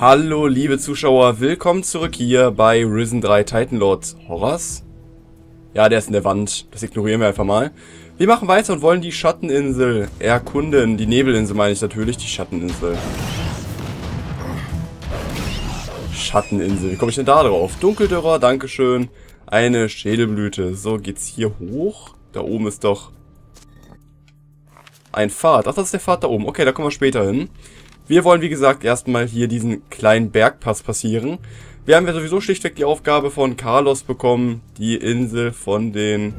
Hallo liebe Zuschauer, willkommen zurück hier bei Risen 3 Titan Lords Horrors. Ja, der ist in der Wand, das ignorieren wir einfach mal. Wir machen weiter und wollen die Schatteninsel erkunden. Die Nebelinsel meine ich natürlich, die Schatteninsel. Schatteninsel, wie komme ich denn da drauf? Dunkeldürrer, dankeschön. Eine Schädelblüte. So, geht's hier hoch? Da oben ist doch ein Pfad. Ach, das ist der Pfad da oben. Okay, da kommen wir später hin. Wir wollen, wie gesagt, erstmal hier diesen kleinen Bergpass passieren. Wir haben ja sowieso schlichtweg die Aufgabe von Carlos bekommen, die Insel von den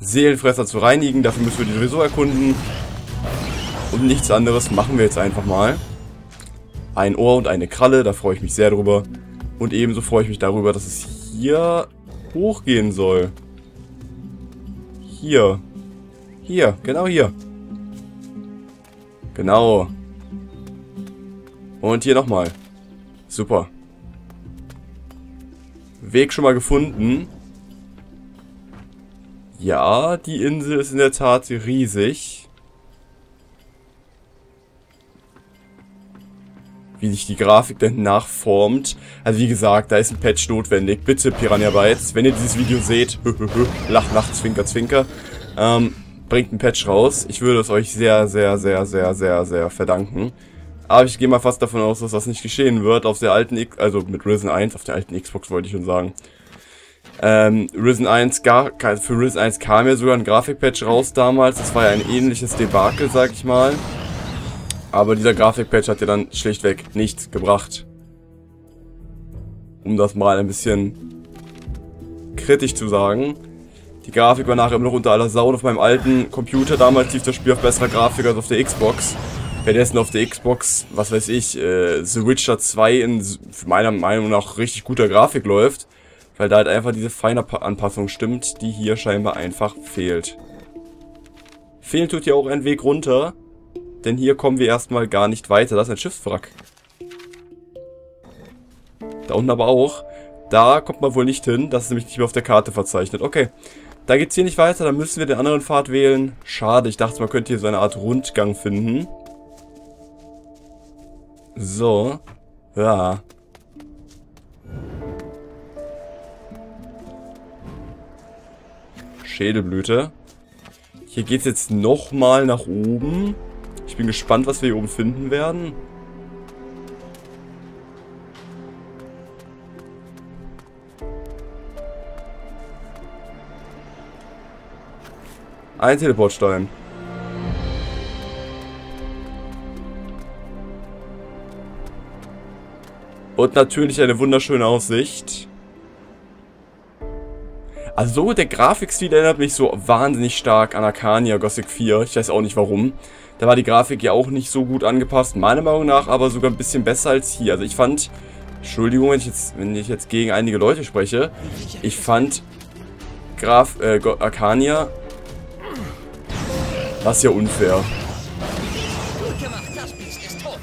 Seelenfresser zu reinigen. Dafür müssen wir die sowieso erkunden. Und nichts anderes machen wir jetzt einfach mal. Ein Ohr und eine Kralle, da freue ich mich sehr drüber. Und ebenso freue ich mich darüber, dass es hier hochgehen soll. Hier. Hier, genau hier. Genau. Und hier nochmal. Super. Weg schon mal gefunden. Ja, die Insel ist in der Tat riesig. Wie sich die Grafik denn nachformt. Also wie gesagt, da ist ein Patch notwendig. Bitte, Piranha Bytes, wenn ihr dieses Video seht, lach, lach, zwinker, zwinker, ähm, bringt ein Patch raus. Ich würde es euch sehr, sehr, sehr, sehr, sehr, sehr verdanken. Aber ich gehe mal fast davon aus, dass das nicht geschehen wird. Auf der alten, X also mit Risen 1, auf der alten Xbox wollte ich schon sagen. Ähm, Risen 1, gar, für Risen 1 kam ja sogar ein Grafikpatch raus damals. Das war ja ein ähnliches Debakel, sag ich mal. Aber dieser Grafikpatch hat ja dann schlichtweg nichts gebracht. Um das mal ein bisschen kritisch zu sagen. Die Grafik war nachher immer noch unter aller Sau. Auf meinem alten Computer damals lief das Spiel auf besserer Grafik als auf der Xbox. Währenddessen auf der Xbox, was weiß ich, äh, The Witcher 2 in meiner Meinung nach richtig guter Grafik läuft. Weil da halt einfach diese feine Anpassung stimmt, die hier scheinbar einfach fehlt. Fehlen tut ja auch ein Weg runter. Denn hier kommen wir erstmal gar nicht weiter. Das ist ein Schiffswrack. Da unten aber auch. Da kommt man wohl nicht hin. Das ist nämlich nicht mehr auf der Karte verzeichnet. Okay. Da geht's hier nicht weiter, dann müssen wir den anderen Pfad wählen. Schade, ich dachte, man könnte hier so eine Art Rundgang finden. So. Ja. Schädelblüte. Hier geht's jetzt nochmal nach oben. Ich bin gespannt, was wir hier oben finden werden. Ein Teleportstein. Und natürlich eine wunderschöne Aussicht. Also der Grafikstil erinnert mich so wahnsinnig stark an Arcania Gothic 4. Ich weiß auch nicht warum. Da war die Grafik ja auch nicht so gut angepasst. Meiner Meinung nach aber sogar ein bisschen besser als hier. Also ich fand... Entschuldigung, wenn ich jetzt, wenn ich jetzt gegen einige Leute spreche. Ich fand Graf, äh, Arcania das ist ja unfair.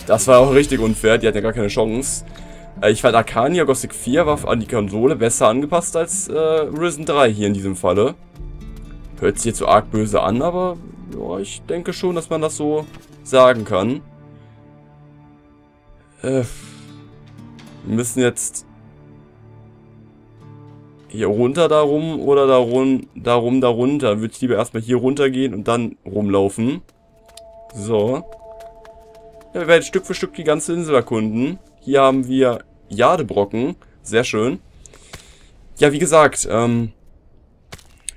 Das war auch richtig unfair, die hatten ja gar keine Chance. Äh, ich fand Arcania Gothic 4 war an die Konsole besser angepasst als äh, Risen 3 hier in diesem Falle. Hört sich jetzt so arg böse an, aber ja, ich denke schon, dass man das so sagen kann. Äh, wir müssen jetzt hier runter darum oder darum, darum darunter. Würde ich lieber erstmal hier runter gehen und dann rumlaufen. So. Ja, wir werden Stück für Stück die ganze Insel erkunden. Hier haben wir Jadebrocken. Sehr schön. Ja, wie gesagt, ähm,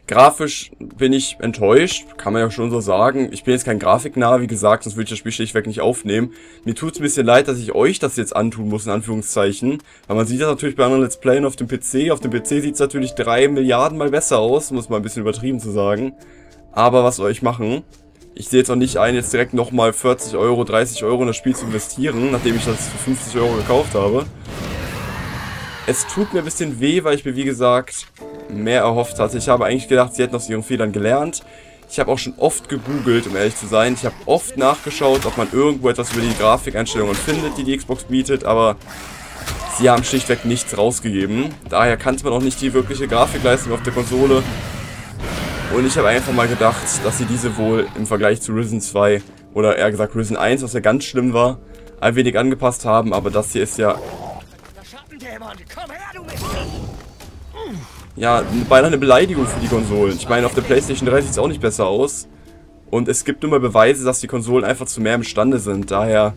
Grafisch bin ich enttäuscht, kann man ja schon so sagen. Ich bin jetzt kein Grafiknah, wie gesagt, sonst würde ich das Spiel schlichtweg nicht aufnehmen. Mir tut es ein bisschen leid, dass ich euch das jetzt antun muss, in Anführungszeichen. Weil man sieht das natürlich bei anderen Let's Playen auf dem PC. Auf dem PC sieht es natürlich drei Milliarden mal besser aus, muss man ein bisschen übertrieben zu sagen. Aber was soll ich machen? Ich sehe jetzt auch nicht ein, jetzt direkt nochmal 40 Euro, 30 Euro in das Spiel zu investieren, nachdem ich das für 50 Euro gekauft habe. Es tut mir ein bisschen weh, weil ich mir, wie gesagt, mehr erhofft hatte. Ich habe eigentlich gedacht, sie hätten aus ihren Fehlern gelernt. Ich habe auch schon oft gegoogelt, um ehrlich zu sein. Ich habe oft nachgeschaut, ob man irgendwo etwas über die Grafikeinstellungen findet, die die Xbox bietet, aber sie haben schlichtweg nichts rausgegeben. Daher kannte man auch nicht die wirkliche Grafikleistung auf der Konsole. Und ich habe einfach mal gedacht, dass sie diese wohl im Vergleich zu Risen 2 oder eher gesagt Risen 1, was ja ganz schlimm war, ein wenig angepasst haben, aber das hier ist ja... Ja, beinahe eine Beleidigung für die Konsolen. Ich meine, auf der Playstation 3 sieht es auch nicht besser aus. Und es gibt immer Beweise, dass die Konsolen einfach zu mehr imstande sind. Daher...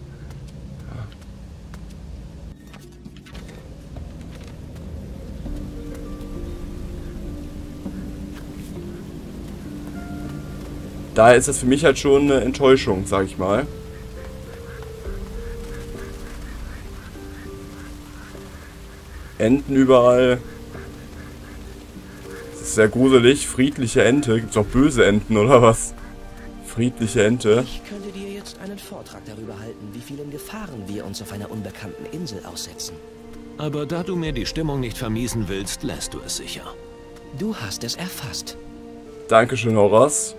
Daher ist das für mich halt schon eine Enttäuschung, sag ich mal. Enten überall. Das ist sehr gruselig. Friedliche Ente. Gibt es auch böse Enten, oder was? Friedliche Ente. Ich könnte dir jetzt einen Vortrag darüber halten, wie vielen Gefahren wir uns auf einer unbekannten Insel aussetzen. Aber da du mir die Stimmung nicht vermiesen willst, lässt du es sicher. Du hast es erfasst. Dankeschön, Horace.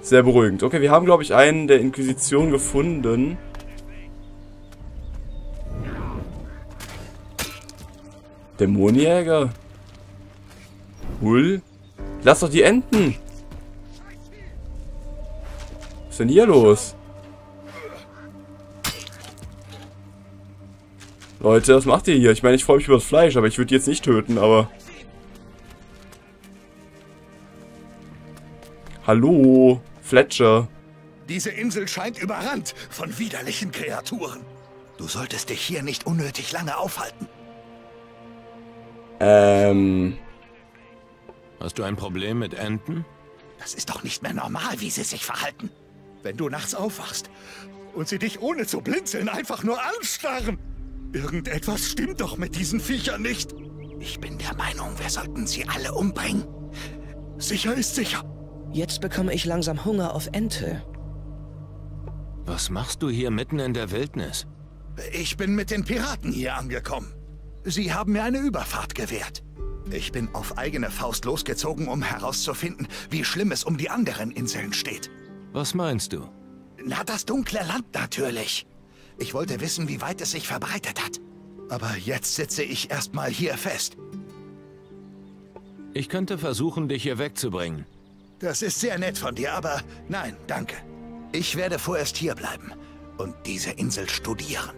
Sehr beruhigend. Okay, wir haben, glaube ich, einen der Inquisition gefunden. Dämonenjäger. Cool. Lass doch die Enten. Was ist denn hier los? Leute, was macht ihr hier? Ich meine, ich freue mich über das Fleisch, aber ich würde die jetzt nicht töten, aber... Hallo, Fletcher. Diese Insel scheint überrannt von widerlichen Kreaturen. Du solltest dich hier nicht unnötig lange aufhalten. Ähm. Hast du ein Problem mit Enten? Das ist doch nicht mehr normal, wie sie sich verhalten. Wenn du nachts aufwachst und sie dich ohne zu blinzeln einfach nur anstarren. Irgendetwas stimmt doch mit diesen Viechern nicht. Ich bin der Meinung, wir sollten sie alle umbringen. Sicher ist sicher. Jetzt bekomme ich langsam Hunger auf Ente. Was machst du hier mitten in der Wildnis? Ich bin mit den Piraten hier angekommen. Sie haben mir eine Überfahrt gewährt. Ich bin auf eigene Faust losgezogen, um herauszufinden, wie schlimm es um die anderen Inseln steht. Was meinst du? Na, das dunkle Land natürlich. Ich wollte wissen, wie weit es sich verbreitet hat. Aber jetzt sitze ich erstmal hier fest. Ich könnte versuchen, dich hier wegzubringen. Das ist sehr nett von dir, aber nein, danke. Ich werde vorerst hier bleiben und diese Insel studieren.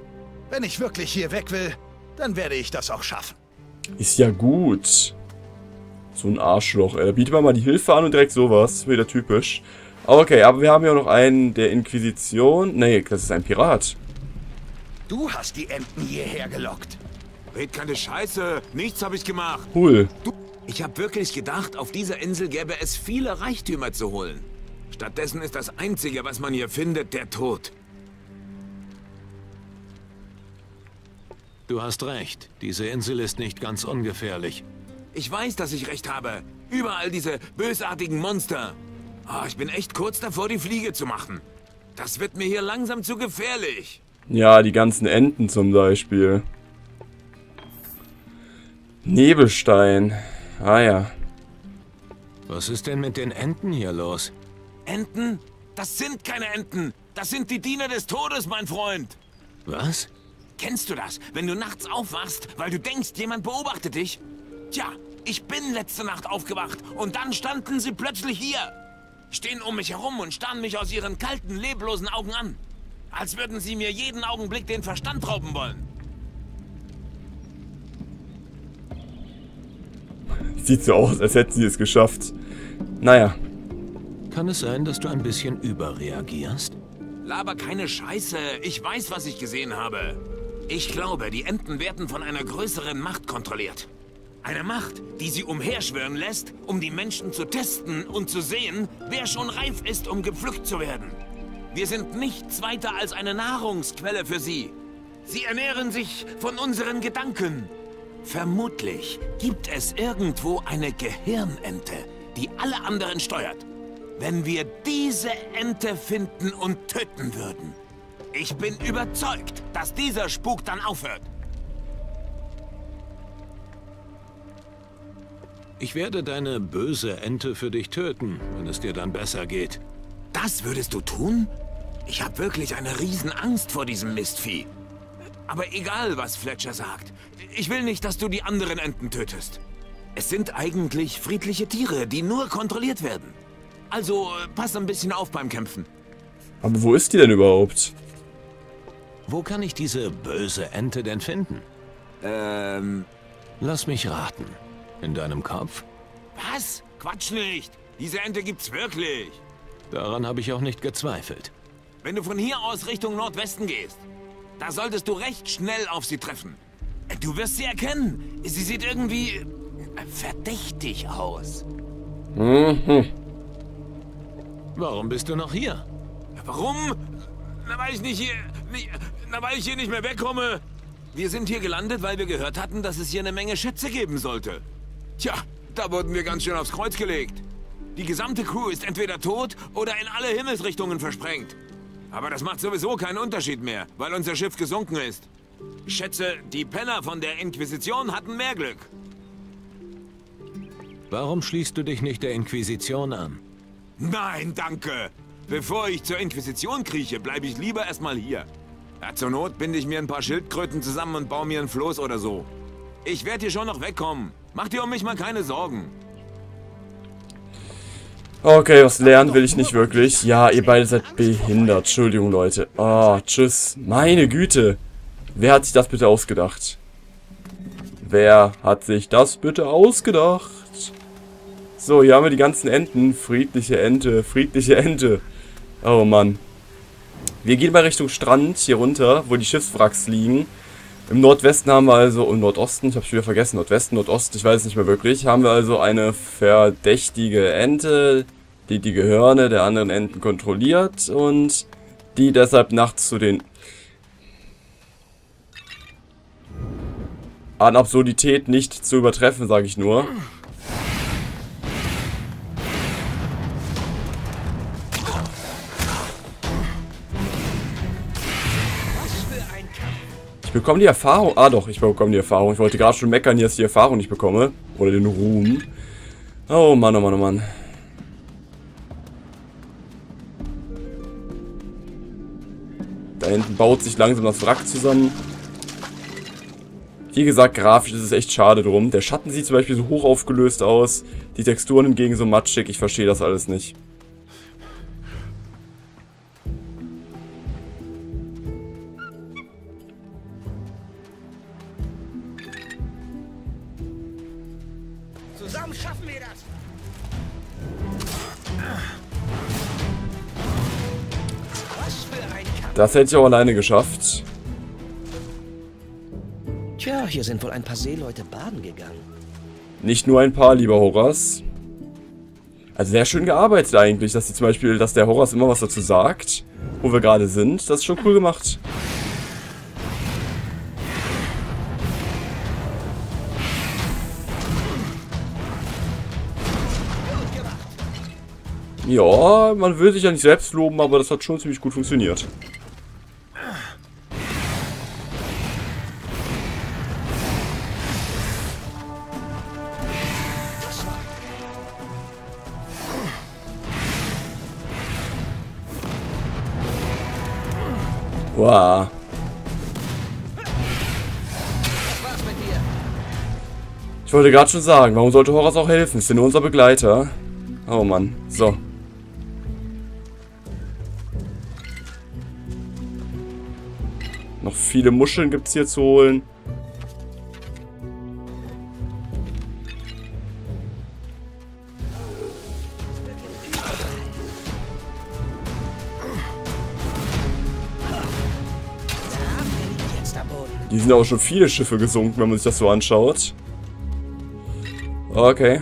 Wenn ich wirklich hier weg will, dann werde ich das auch schaffen. Ist ja gut. So ein Arschloch, ey. Da bietet man mal die Hilfe an und direkt sowas. Wieder typisch. Okay, aber wir haben ja noch einen der Inquisition. Nee, das ist ein Pirat. Du hast die Enten hierher gelockt. Red keine Scheiße. Nichts habe ich gemacht. Cool. Du, ich habe wirklich gedacht, auf dieser Insel gäbe es viele Reichtümer zu holen. Stattdessen ist das Einzige, was man hier findet, der Tod. Du hast recht. Diese Insel ist nicht ganz ungefährlich. Ich weiß, dass ich recht habe. Überall diese bösartigen Monster. Oh, ich bin echt kurz davor, die Fliege zu machen. Das wird mir hier langsam zu gefährlich. Ja, die ganzen Enten zum Beispiel. Nebelstein. Ah ja. Was ist denn mit den Enten hier los? Enten? Das sind keine Enten. Das sind die Diener des Todes, mein Freund. Was? Kennst du das, wenn du nachts aufwachst, weil du denkst, jemand beobachtet dich? Tja, ich bin letzte Nacht aufgewacht und dann standen sie plötzlich hier. Stehen um mich herum und starren mich aus ihren kalten, leblosen Augen an. Als würden sie mir jeden Augenblick den Verstand rauben wollen. Sieht so aus, als hätten sie es geschafft. Naja. Kann es sein, dass du ein bisschen überreagierst? Laber keine Scheiße. Ich weiß, was ich gesehen habe. Ich glaube, die Enten werden von einer größeren Macht kontrolliert. Eine Macht, die sie umherschwören lässt, um die Menschen zu testen und zu sehen, wer schon reif ist, um gepflückt zu werden. Wir sind nichts weiter als eine Nahrungsquelle für sie. Sie ernähren sich von unseren Gedanken. Vermutlich gibt es irgendwo eine Gehirnente, die alle anderen steuert. Wenn wir diese Ente finden und töten würden, ich bin überzeugt, dass dieser Spuk dann aufhört. Ich werde deine böse Ente für dich töten, wenn es dir dann besser geht. Das würdest du tun? Ich habe wirklich eine Riesenangst vor diesem Mistvieh. Aber egal, was Fletcher sagt. Ich will nicht, dass du die anderen Enten tötest. Es sind eigentlich friedliche Tiere, die nur kontrolliert werden. Also pass ein bisschen auf beim Kämpfen. Aber wo ist die denn überhaupt? Wo kann ich diese böse Ente denn finden? Ähm, Lass mich raten. In deinem Kopf? was? Quatsch nicht. Diese Ente gibt's wirklich. Daran habe ich auch nicht gezweifelt. Wenn du von hier aus Richtung Nordwesten gehst, da solltest du recht schnell auf sie treffen. Du wirst sie erkennen. Sie sieht irgendwie äh, verdächtig aus. Warum bist du noch hier? Warum? Na, weil ich nicht hier... Nicht, na, weil ich hier nicht mehr wegkomme. Wir sind hier gelandet, weil wir gehört hatten, dass es hier eine Menge Schätze geben sollte. Tja, da wurden wir ganz schön aufs Kreuz gelegt. Die gesamte Crew ist entweder tot oder in alle Himmelsrichtungen versprengt. Aber das macht sowieso keinen Unterschied mehr, weil unser Schiff gesunken ist. Schätze, die Penner von der Inquisition hatten mehr Glück. Warum schließt du dich nicht der Inquisition an? Nein, danke. Bevor ich zur Inquisition krieche, bleibe ich lieber erstmal hier. Ja, zur Not binde ich mir ein paar Schildkröten zusammen und baue mir ein Floß oder so. Ich werde hier schon noch wegkommen. Mach dir um mich mal keine Sorgen. Okay, was lernen will ich nicht wirklich. Ja, ihr beide seid behindert. Entschuldigung, Leute. Oh, tschüss. Meine Güte. Wer hat sich das bitte ausgedacht? Wer hat sich das bitte ausgedacht? So, hier haben wir die ganzen Enten. Friedliche Ente, friedliche Ente. Oh Mann. Wir gehen mal Richtung Strand, hier runter, wo die Schiffswracks liegen. Im Nordwesten haben wir also, im Nordosten, ich habe schon wieder vergessen, Nordwesten, Nordost, ich weiß es nicht mehr wirklich, haben wir also eine verdächtige Ente, die die Gehirne der anderen Enten kontrolliert und die deshalb nachts zu den an Absurdität nicht zu übertreffen, sage ich nur. Ich bekomme die Erfahrung. Ah doch, ich bekomme die Erfahrung. Ich wollte gerade schon meckern, dass ich die Erfahrung nicht bekomme. Oder den Ruhm. Oh Mann, oh Mann, oh Mann. Da hinten baut sich langsam das Wrack zusammen. Wie gesagt, grafisch ist es echt schade drum. Der Schatten sieht zum Beispiel so hoch aufgelöst aus. Die Texturen hingegen so matschig. Ich verstehe das alles nicht. Zusammen schaffen wir das. Das hätte ich auch alleine geschafft. Tja, hier sind wohl ein paar Seeleute baden gegangen. Nicht nur ein paar, lieber Horas. Also sehr schön gearbeitet eigentlich, dass die zum Beispiel, dass der Horas immer was dazu sagt, wo wir gerade sind. Das ist schon cool gemacht. Ja, man will sich ja nicht selbst loben, aber das hat schon ziemlich gut funktioniert. Wow. Ich wollte gerade schon sagen, warum sollte Horace auch helfen? Ist ja nur unser Begleiter. Oh Mann. So. Viele Muscheln gibt es hier zu holen. Die sind auch schon viele Schiffe gesunken, wenn man sich das so anschaut. Okay.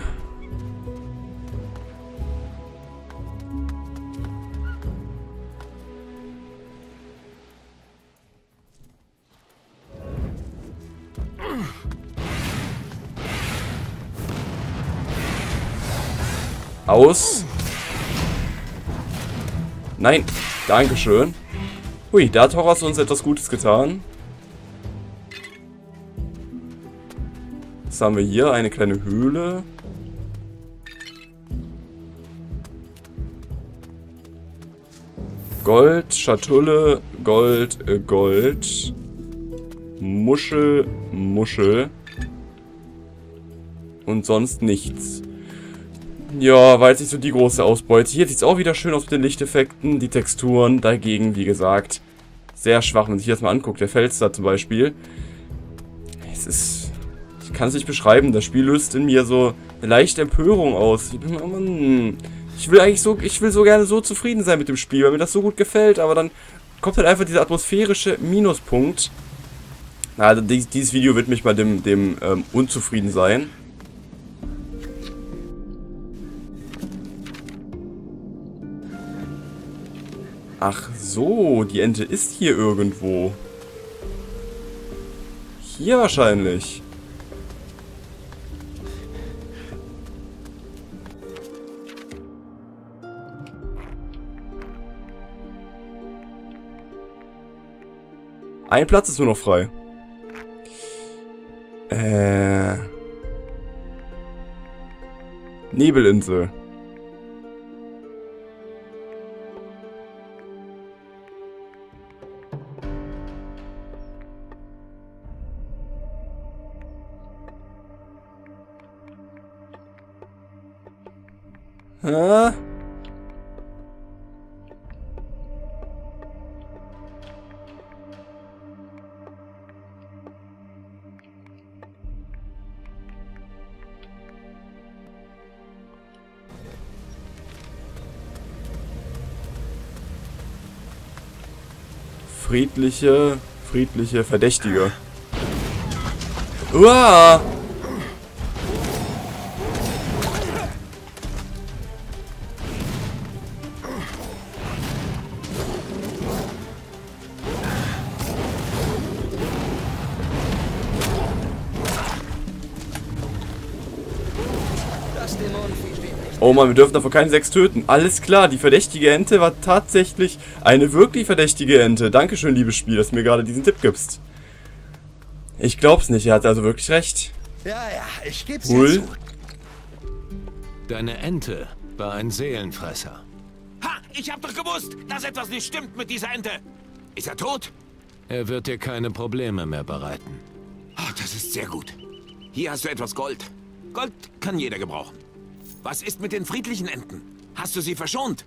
Aus. Nein. Dankeschön. Hui, da hat Horace uns etwas Gutes getan. Was haben wir hier? Eine kleine Höhle. Gold, Schatulle, Gold, äh, Gold. Muschel, Muschel. Und sonst nichts. Ja, war jetzt nicht so die große Ausbeute. Hier sieht es auch wieder schön aus mit den Lichteffekten, die Texturen. Dagegen, wie gesagt, sehr schwach, wenn man sich das mal anguckt. Der Fels da zum Beispiel. Es ist... Ich kann es nicht beschreiben. Das Spiel löst in mir so eine leichte Empörung aus. Ich, bin, oh Mann, ich will eigentlich so... Ich will so gerne so zufrieden sein mit dem Spiel, weil mir das so gut gefällt. Aber dann kommt halt einfach dieser atmosphärische Minuspunkt. Also dieses Video wird mich bei dem, dem ähm, Unzufrieden sein. Ach so, die Ente ist hier irgendwo. Hier wahrscheinlich. Ein Platz ist nur noch frei. Äh. Nebelinsel. Friedliche, friedliche Verdächtige. Uah! Oh man, wir dürfen davon keine sechs töten. Alles klar, die verdächtige Ente war tatsächlich eine wirklich verdächtige Ente. Dankeschön, liebes Spiel, dass du mir gerade diesen Tipp gibst. Ich glaub's nicht, er hat also wirklich recht. Ja, ja, ich geb's Cool. dir zu. Deine Ente war ein Seelenfresser. Ha! Ich hab doch gewusst, dass etwas nicht stimmt mit dieser Ente. Ist er tot? Er wird dir keine Probleme mehr bereiten. Ah, das ist sehr gut. Hier hast du etwas Gold. Gold kann jeder gebrauchen. Was ist mit den friedlichen Enten? Hast du sie verschont?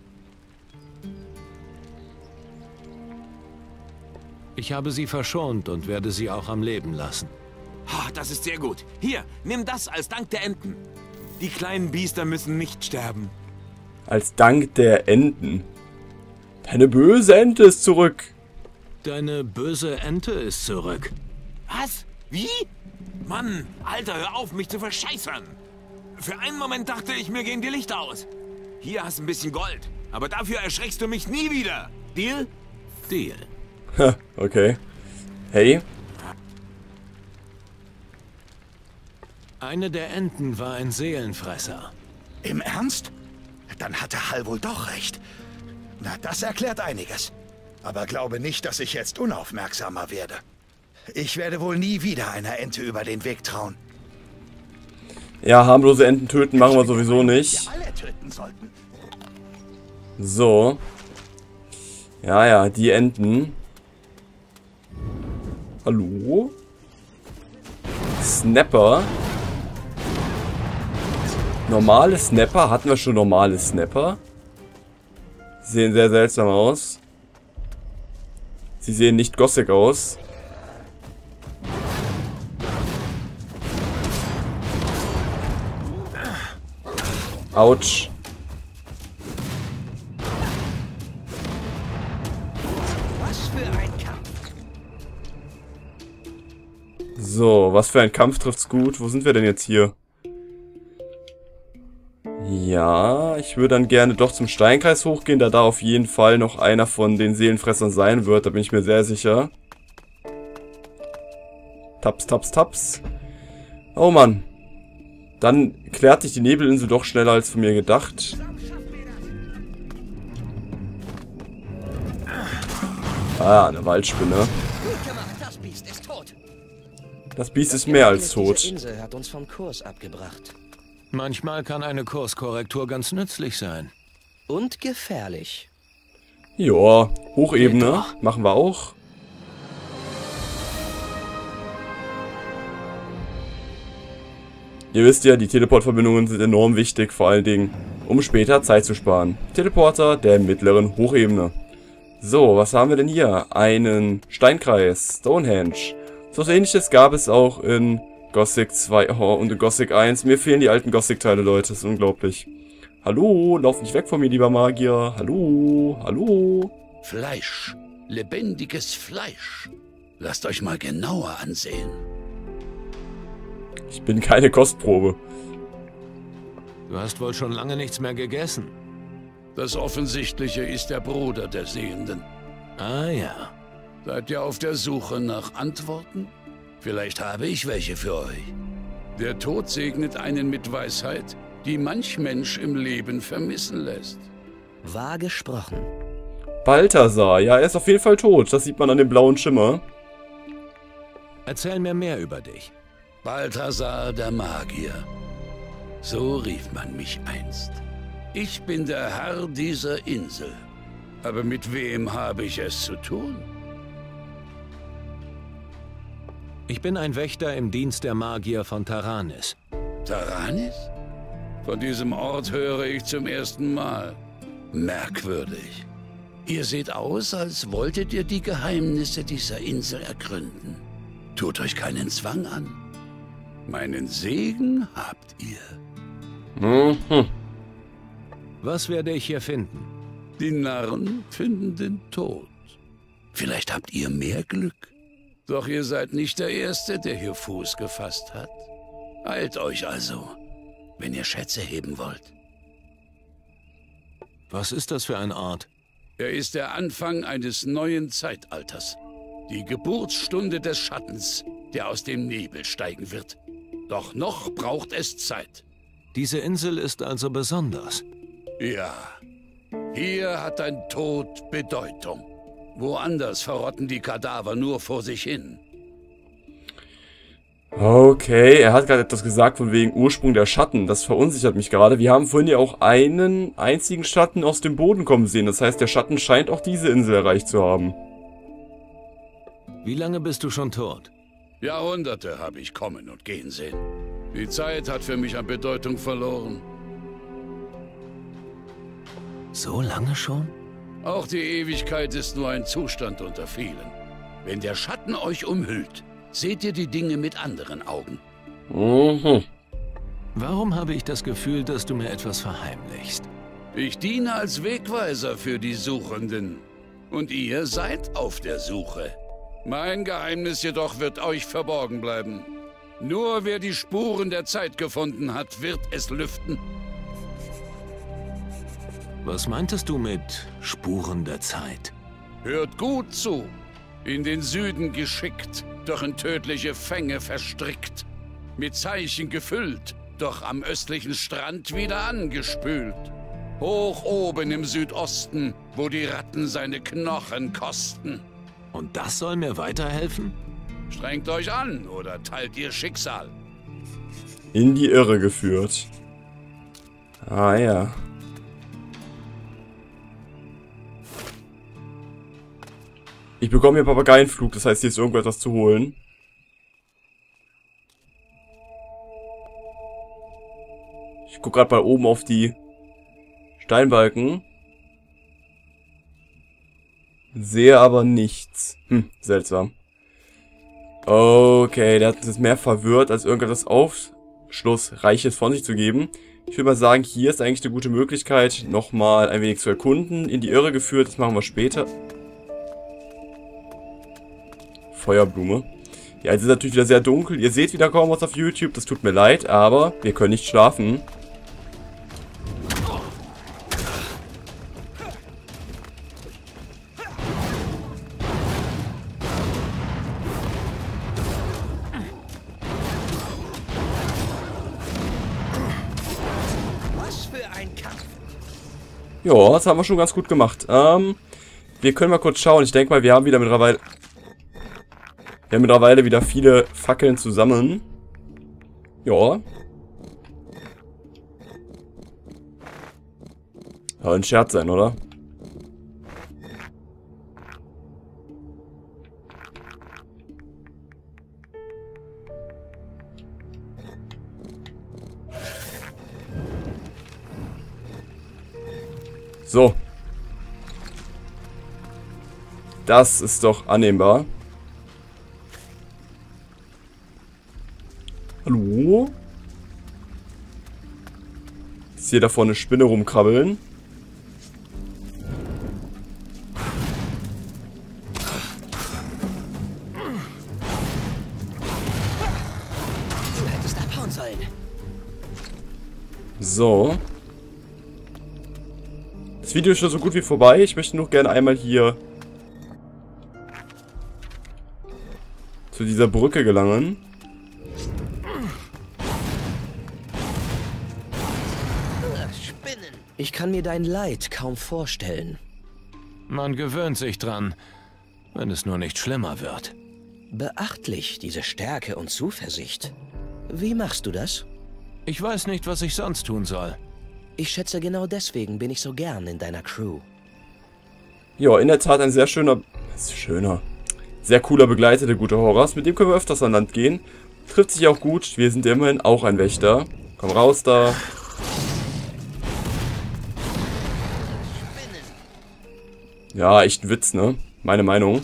Ich habe sie verschont und werde sie auch am Leben lassen. Ah, das ist sehr gut. Hier, nimm das als Dank der Enten. Die kleinen Biester müssen nicht sterben. Als Dank der Enten. Deine böse Ente ist zurück. Deine böse Ente ist zurück. Was? Wie? Mann, Alter, hör auf, mich zu verscheißern. Für einen Moment dachte ich, mir gehen die Lichter aus. Hier hast ein bisschen Gold, aber dafür erschreckst du mich nie wieder. Deal? Deal. Ha, okay. Hey, Eine der Enten war ein Seelenfresser. Im Ernst? Dann hatte Hal wohl doch recht. Na, das erklärt einiges. Aber glaube nicht, dass ich jetzt unaufmerksamer werde. Ich werde wohl nie wieder einer Ente über den Weg trauen. Ja, harmlose Enten töten machen wir sowieso nicht. So. Ja, ja, die Enten. Hallo? Snapper. Normale Snapper. Hatten wir schon normale Snapper? Sie sehen sehr seltsam aus. Sie sehen nicht Gothic aus. Autsch. Was für ein Kampf. So, was für ein Kampf trifft's gut. Wo sind wir denn jetzt hier? Ja, ich würde dann gerne doch zum Steinkreis hochgehen, da da auf jeden Fall noch einer von den Seelenfressern sein wird. Da bin ich mir sehr sicher. Taps, taps, taps. Oh Mann. Dann klärt sich die Nebelinsel doch schneller als von mir gedacht. Ah, eine Waldspinne. Gut gemacht, das Biest ist tot. Das Biest ist mehr als tot. Insel hat uns vom Kurs abgebracht. Manchmal kann eine Kurskorrektur ganz nützlich sein. Und gefährlich. Ja, Hochebene machen wir auch. Ihr wisst ja, die Teleportverbindungen sind enorm wichtig, vor allen Dingen, um später Zeit zu sparen. Teleporter der mittleren Hochebene. So, was haben wir denn hier? Einen Steinkreis, Stonehenge. So was ähnliches gab es auch in Gothic 2 oh, und in Gothic 1. Mir fehlen die alten Gothic-Teile, Leute. Das ist unglaublich. Hallo, lauf nicht weg von mir, lieber Magier. Hallo, hallo. Fleisch. Lebendiges Fleisch. Lasst euch mal genauer ansehen. Ich bin keine Kostprobe. Du hast wohl schon lange nichts mehr gegessen. Das Offensichtliche ist der Bruder der Sehenden. Ah ja. Seid ihr auf der Suche nach Antworten? Vielleicht habe ich welche für euch. Der Tod segnet einen mit Weisheit, die manch Mensch im Leben vermissen lässt. Wahr gesprochen. Balthasar, ja, er ist auf jeden Fall tot. Das sieht man an dem blauen Schimmer. Erzähl mir mehr über dich. Balthasar der Magier. So rief man mich einst. Ich bin der Herr dieser Insel. Aber mit wem habe ich es zu tun? Ich bin ein Wächter im Dienst der Magier von Taranis. Taranis? Von diesem Ort höre ich zum ersten Mal. Merkwürdig. Ihr seht aus, als wolltet ihr die Geheimnisse dieser Insel ergründen. Tut euch keinen Zwang an. Meinen Segen habt ihr. Mhm. Was werde ich hier finden? Die Narren finden den Tod. Vielleicht habt ihr mehr Glück. Doch ihr seid nicht der Erste, der hier Fuß gefasst hat. Eilt euch also, wenn ihr Schätze heben wollt. Was ist das für ein Ort? Er ist der Anfang eines neuen Zeitalters. Die Geburtsstunde des Schattens, der aus dem Nebel steigen wird. Doch noch braucht es Zeit. Diese Insel ist also besonders. Ja, hier hat ein Tod Bedeutung. Woanders verrotten die Kadaver nur vor sich hin. Okay, er hat gerade etwas gesagt von wegen Ursprung der Schatten. Das verunsichert mich gerade. Wir haben vorhin ja auch einen einzigen Schatten aus dem Boden kommen sehen. Das heißt, der Schatten scheint auch diese Insel erreicht zu haben. Wie lange bist du schon tot? Jahrhunderte habe ich kommen und gehen sehen. Die Zeit hat für mich an Bedeutung verloren. So lange schon? Auch die Ewigkeit ist nur ein Zustand unter vielen. Wenn der Schatten euch umhüllt, seht ihr die Dinge mit anderen Augen. Mhm. Warum habe ich das Gefühl, dass du mir etwas verheimlichst? Ich diene als Wegweiser für die Suchenden. Und ihr seid auf der Suche. Mein Geheimnis jedoch wird euch verborgen bleiben. Nur wer die Spuren der Zeit gefunden hat, wird es lüften. Was meintest du mit Spuren der Zeit? Hört gut zu. In den Süden geschickt, doch in tödliche Fänge verstrickt. Mit Zeichen gefüllt, doch am östlichen Strand wieder angespült. Hoch oben im Südosten, wo die Ratten seine Knochen kosten. Und das soll mir weiterhelfen? Strengt euch an oder teilt ihr Schicksal. In die Irre geführt. Ah ja. Ich bekomme hier Papageienflug, das heißt, hier ist irgendwo etwas zu holen. Ich gucke gerade mal oben auf die Steinbalken. Sehe aber nichts. Hm, seltsam. Okay, der hat uns mehr verwirrt, als irgendetwas Aufschlussreiches von sich zu geben. Ich würde mal sagen, hier ist eigentlich eine gute Möglichkeit, nochmal ein wenig zu erkunden. In die Irre geführt, das machen wir später. Feuerblume. Ja, es ist natürlich wieder sehr dunkel. Ihr seht wieder kaum was auf YouTube, das tut mir leid, aber wir können nicht schlafen. Ja, das haben wir schon ganz gut gemacht. Ähm, wir können mal kurz schauen. Ich denke mal, wir haben wieder mittlerweile... Wir haben mittlerweile wieder viele Fackeln zusammen. Ja. Soll ein Scherz sein, oder? So. Das ist doch annehmbar. Hallo? Ich sehe da vorne eine Spinne rumkrabbeln. Du hättest abhauen sollen. So. Das Video ist schon so gut wie vorbei. Ich möchte noch gerne einmal hier zu dieser Brücke gelangen. Spinnen. Ich kann mir dein Leid kaum vorstellen. Man gewöhnt sich dran, wenn es nur nicht schlimmer wird. Beachtlich, diese Stärke und Zuversicht. Wie machst du das? Ich weiß nicht, was ich sonst tun soll. Ich schätze, genau deswegen bin ich so gern in deiner Crew. Ja, in der Tat ein sehr schöner, schöner, sehr cooler Begleiter, der gute Horace. Mit dem können wir öfters an Land gehen. Trifft sich auch gut. Wir sind immerhin auch ein Wächter. Komm raus da. Ja, echt ein Witz, ne? Meine Meinung.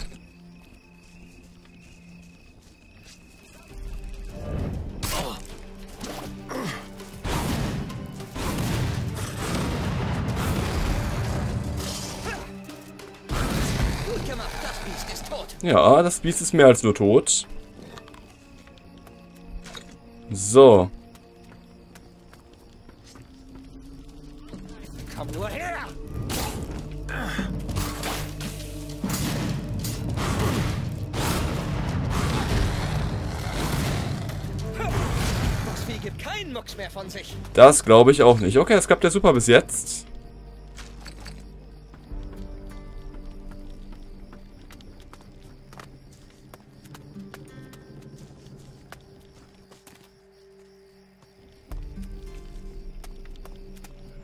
Ja, das Biest ist mehr als nur tot. So. Komm nur her! Das glaube ich auch nicht. Okay, das klappt ja super bis jetzt.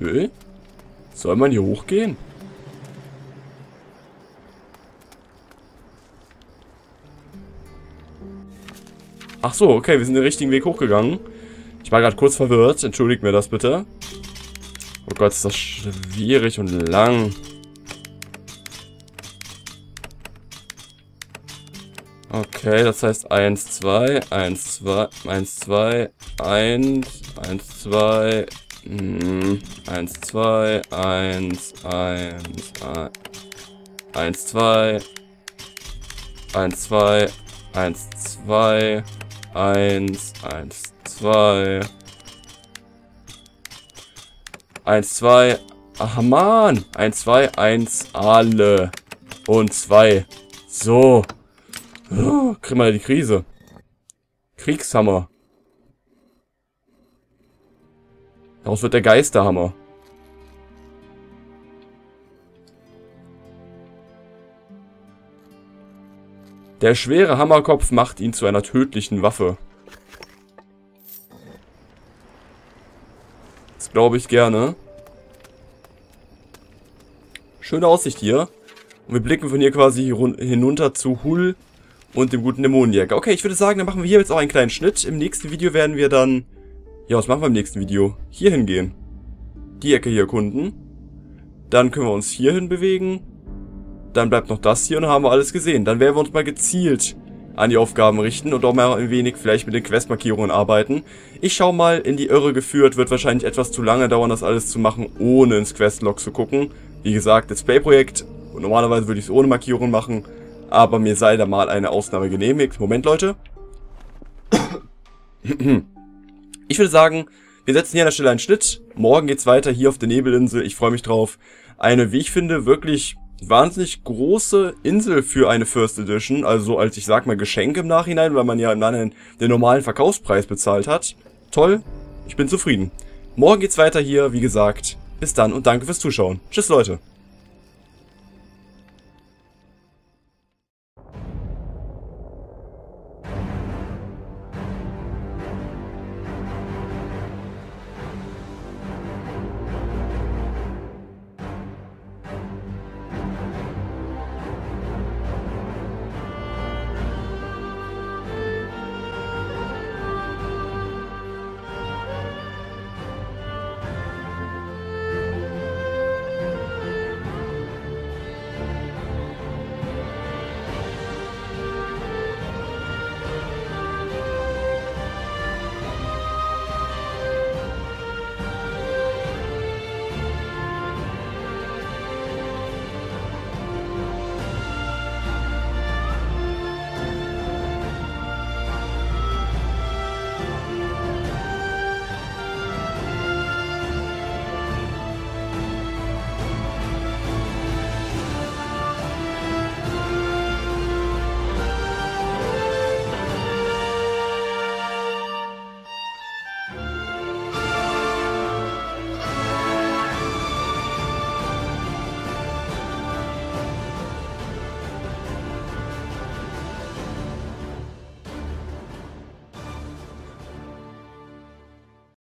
Hä? Soll man hier hochgehen? Ach so, okay, wir sind den richtigen Weg hochgegangen. Ich war gerade kurz verwirrt. Entschuldigt mir das bitte. Oh Gott, ist das schwierig und lang. Okay, das heißt 1, 2, 1, 2, 1, 2, 1, 1, 2, 1, 2, 1, 1, 1, 2, 1, 2, 1, 2, 1, 1, 2. 1, 2. Ach man. 1, 2, 1, alle. Und 2. So. Oh, krieg mal die Krise. Kriegshammer. Daraus wird der Geisterhammer. Der schwere Hammerkopf macht ihn zu einer tödlichen Waffe. Das glaube ich gerne. Schöne Aussicht hier. Und wir blicken von hier quasi hinunter zu Hull und dem guten Dämonenjäger. Okay, ich würde sagen, dann machen wir hier jetzt auch einen kleinen Schnitt. Im nächsten Video werden wir dann... Ja, was machen wir im nächsten Video? Hier hingehen. Die Ecke hier erkunden. Dann können wir uns hierhin bewegen. Dann bleibt noch das hier und dann haben wir alles gesehen. Dann werden wir uns mal gezielt an die Aufgaben richten und auch mal ein wenig vielleicht mit den Questmarkierungen arbeiten. Ich schaue mal in die Irre geführt, wird wahrscheinlich etwas zu lange dauern, das alles zu machen, ohne ins Questlog zu gucken. Wie gesagt, das Play-Projekt, normalerweise würde ich es ohne Markierung machen, aber mir sei da mal eine Ausnahme genehmigt. Moment, Leute. Ich würde sagen, wir setzen hier an der Stelle einen Schnitt. Morgen geht's weiter hier auf der Nebelinsel. Ich freue mich drauf. Eine, wie ich finde, wirklich wahnsinnig große Insel für eine First Edition. Also als, ich sag mal, Geschenk im Nachhinein, weil man ja im Nachhinein den normalen Verkaufspreis bezahlt hat. Toll. Ich bin zufrieden. Morgen geht's weiter hier, wie gesagt. Bis dann und danke fürs Zuschauen. Tschüss, Leute.